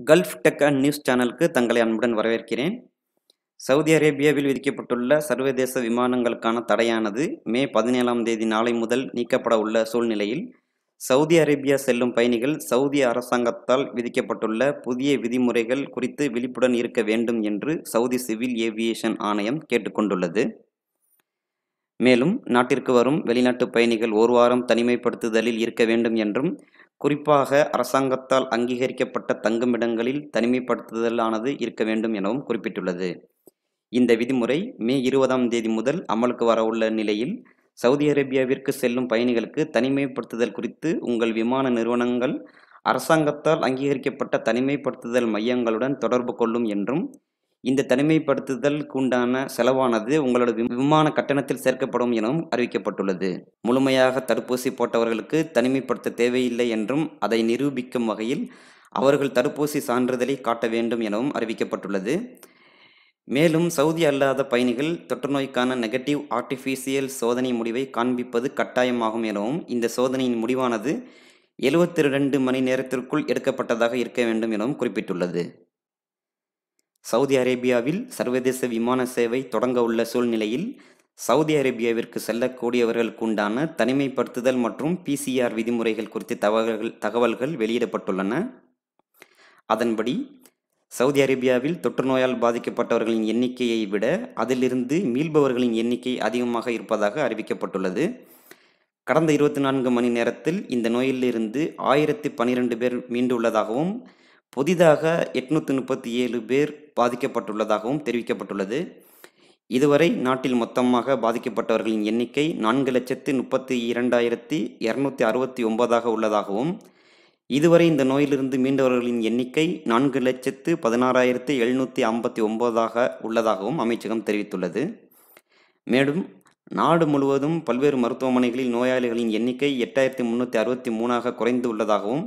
Gulf tech and news சேனலுக்கு தங்களை அன்புடன் வரவேற்கிறேன். சவுதி அரேபியாவில் விதிக்கப்பட்டுள்ள சர்வதேச விமானங்களுக்கான தடையானது மே பதினேழாம் தேதி நாளை முதல் நீக்கப்பட உள்ள சூழ்நிலையில் சவுதி அரேபியா செல்லும் பயணிகள் சவுதி அரசாங்கத்தால் விதிக்கப்பட்டுள்ள புதிய விதிமுறைகள் குறித்து விழிப்புடன் இருக்க வேண்டும் என்று சவுதி சிவில் ஏவியேஷன் ஆணையம் கேட்டுக்கொண்டுள்ளது. மேலும் நாட்டிற்கு வரும் வெளிநாட்டு பயணிகள் ஒரு வாரம் தனிமைப்படுத்துதலில் இருக்க வேண்டும் என்றும் குறிப்பாக அரசாங்கத்தால் அங்கீகரிக்கப்பட்ட தங்குமிடங்களில் தனிமைப்படுத்துதலானது இருக்க வேண்டும் எனவும் குறிப்பிட்டுள்ளது. இந்த விதிமுறை மே இருபதாம் தேதி முதல் அமலுக்கு வரவுள்ள நிலையில் சவுதி அரேபியாவிற்கு செல்லும் பயணிகளுக்கு தனிமைப்படுத்துதல் குறித்து உங்கள் விமான நிறுவனங்கள் அரசாங்கத்தால் அங்கீகரிக்கப்பட்ட தனிமைப்படுத்துதல் மையங்களுடன் தொடர்பு கொள்ளும் என்றும் இந்த தனிமைப்படுத்துதலுக்கு உண்டான செலவானது உங்களோட விமான கட்டணத்தில் சேர்க்கப்படும் எனவும் அறிவிக்கப்பட்டுள்ளது. முழுமையாக தடுப்பூசி போட்டவர்களுக்கு தனிமைப்படுத்த தேவையில்லை என்றும் அதை நிரூபிக்கும் வகையில் அவர்கள் தடுப்பூசி சான்றிதழை காட்ட வேண்டும் எனவும் அறிவிக்கப்பட்டுள்ளது. மேலும் சவுதி அல்லாத பயணிகள் தொற்றுநோய்க்கான நெகட்டிவ் ஆர்டிஃபிஷியல் சோதனை முடிவை காண்பிப்பது கட்டாயமாகும் எனவும் இந்த சோதனையின் முடிவானது எழுபத்தி ரெண்டு மணி நேரத்திற்குள் எடுக்கப்பட்டதாக இருக்க வேண்டும் எனவும் குறிப்பிட்டுள்ளது. சவுதி அரேபியாவில் சர்வதேச விமான சேவை தொடங்க உள்ள சூழ்நிலையில் சவுதி அரேபியாவிற்கு செல்லக்கூடியவர்களுக்கு உண்டான தனிமைப்படுத்துதல் மற்றும் பிசிஆர் விதிமுறைகள் குறித்து தகவல்கள் தகவல்கள் வெளியிடப்பட்டுள்ளன. அதன்படி சவுதி அரேபியாவில் தொற்று நோயால் பாதிக்கப்பட்டவர்களின் எண்ணிக்கையை விட அதிலிருந்து மீள்பவர்களின் எண்ணிக்கை அதிகமாக இருப்பதாக அறிவிக்கப்பட்டுள்ளது. கடந்த இருபத்தி நான்கு மணி நேரத்தில் இந்த நோயிலிருந்து ஆயிரத்தி பன்னிரெண்டு பேர் மீண்டுள்ளதாகவும் புதிதாக எட்நூற்றி முப்பத்தி ஏழு பேர் பாதிக்கப்பட்டுள்ளதாகவும் தெரிவிக்கப்பட்டுள்ளது. இதுவரை நாட்டில் மொத்தமாக பாதிக்கப்பட்டவர்களின் எண்ணிக்கை நான்கு லட்சத்து முப்பத்தி இரண்டாயிரத்தி இரநூத்தி அறுபத்தி ஒன்பதாக உள்ளதாகவும் இதுவரை இந்த நோயிலிருந்து மீண்டவர்களின் எண்ணிக்கை நான்கு லட்சத்து பதினாறாயிரத்து எழுநூற்றி ஐம்பத்தி ஒன்பதாக உள்ளதாகவும் அமைச்சகம் தெரிவித்துள்ளது. மேலும் நாடு முழுவதும் பல்வேறு மருத்துவமனைகளில் நோயாளிகளின் எண்ணிக்கை எட்டாயிரத்தி முந்நூற்றி அறுபத்தி மூணாக குறைந்து உள்ளதாகவும்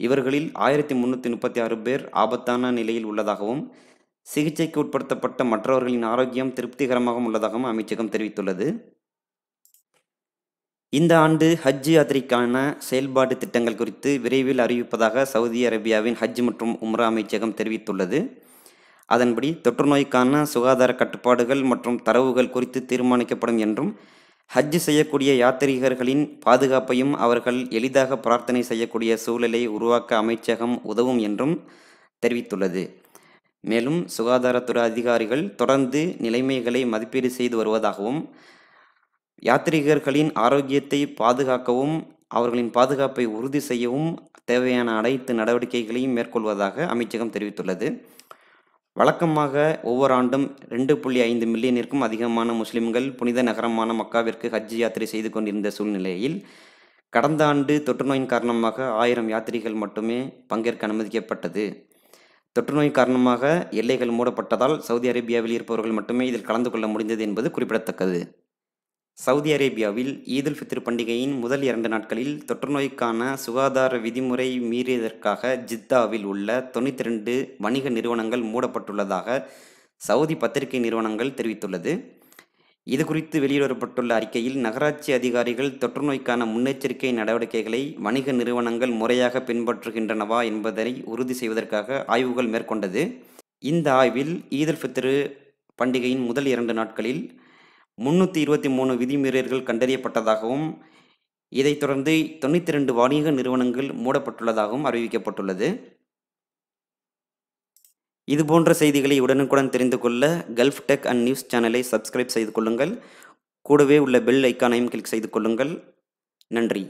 இவர்களில் ஆயிரத்தி முந்நூற்றி முப்பத்தி ஆறு பேர் ஆபத்தான நிலையில் உள்ளதாகவும் சிகிச்சைக்கு உட்படுத்தப்பட்ட மற்றவர்களின் ஆரோக்கியம் திருப்திகரமாகவும் உள்ளதாகவும் அமைச்சகம் தெரிவித்துள்ளது. இந்த ஆண்டு ஹஜ் யாத்திரைக்கான செயல்பாடு திட்டங்கள் குறித்து விரைவில் அறிவிப்பதாக சவுதி அரேபியாவின் ஹஜ் மற்றும் உம்ரா அமைச்சகம் தெரிவித்துள்ளது. அதன்படி தொற்றுநோய்க்கான சுகாதார கட்டுப்பாடுகள் மற்றும் தரவுகள் குறித்து தீர்மானிக்கப்படும் என்றும் ஹஜ் செய்யக்கூடிய யாத்ரீகர்களின் பாதுகாப்பையும் அவர்கள் எளிதாக பிரார்த்தனை செய்யக்கூடிய சூழலை உருவாக்க அமைச்சகம் உதவும் என்றும் தெரிவித்துள்ளது. மேலும் சுகாதாரத்துறை அதிகாரிகள் தொடர்ந்து நிலைமைகளை மதிப்பீடு செய்து வருவதாகவும் யாத்ரீகர்களின் ஆரோக்கியத்தை பாதுகாக்கவும் அவர்களின் பாதுகாப்பை உறுதி செய்யவும் தேவையான அனைத்து நடவடிக்கைகளையும் மேற்கொள்வதாக அமைச்சகம் தெரிவித்துள்ளது. வழக்கமாக ஒவ்வொரு ஆண்டும் ரெண்டு புள்ளி ஐந்து மில்லியனிற்கும் அதிகமான முஸ்லிம்கள் புனித நகரமான மக்காவிற்கு ஹஜ் யாத்திரை செய்து கொண்டிருந்த சூழ்நிலையில் கடந்த ஆண்டு தொற்றுநோயின் காரணமாக ஆயிரம் யாத்திரிகள் மட்டுமே பங்கேற்க அனுமதிக்கப்பட்டது. தொற்றுநோய் காரணமாக எல்லைகள் மூடப்பட்டதால் சவுதி அரேபியாவில் இருப்பவர்கள் மட்டுமே இதில் கலந்து கொள்ள முடிந்தது என்பது குறிப்பிடத்தக்கது. சவுதி அரேபியாவில் ஈதுல் ஃபித்ர் பண்டிகையின் முதல் இரண்டு நாட்களில் தொற்றுநோய்க்கான சுகாதார விதிமுறை மீறியதற்காக ஜித்தாவில் உள்ள தொண்ணூற்றி ரெண்டு வணிக நிறுவனங்கள் மூடப்பட்டுள்ளதாக சவுதி பத்திரிகை நிறுவனங்கள் தெரிவித்துள்ளது. இது குறித்து வெளியிடப்பட்டுள்ள அறிக்கையில் நகராட்சி அதிகாரிகள் தொற்றுநோய்க்கான முன்னெச்சரிக்கை நடவடிக்கைகளை வணிக நிறுவனங்கள் முறையாக பின்பற்றுகின்றனவா என்பதை உறுதி செய்வதற்காக ஆய்வுகள் மேற்கொண்டது. இந்த ஆய்வில் ஈதல் ஃபித்ரு பண்டிகையின் முதல் இரண்டு நாட்களில் முன்னூற்றி இருபத்தி மூணு விதிமீறல்கள் கண்டறியப்பட்டதாகவும் இதைத் தொடர்ந்து தொண்ணூற்றி ரெண்டு வணிக நிறுவனங்கள் மூடப்பட்டுள்ளதாகவும் அறிவிக்கப்பட்டுள்ளது. இதுபோன்ற செய்திகளை உடனுக்குடன் தெரிந்து கொள்ள கல்ஃப் டெக் அண்ட் நியூஸ் சேனலை சப்ஸ்கிரைப் செய்து கொள்ளுங்கள். கூடவே உள்ள பெல் ஐக்கானையும் கிளிக் செய்து கொள்ளுங்கள். நன்றி.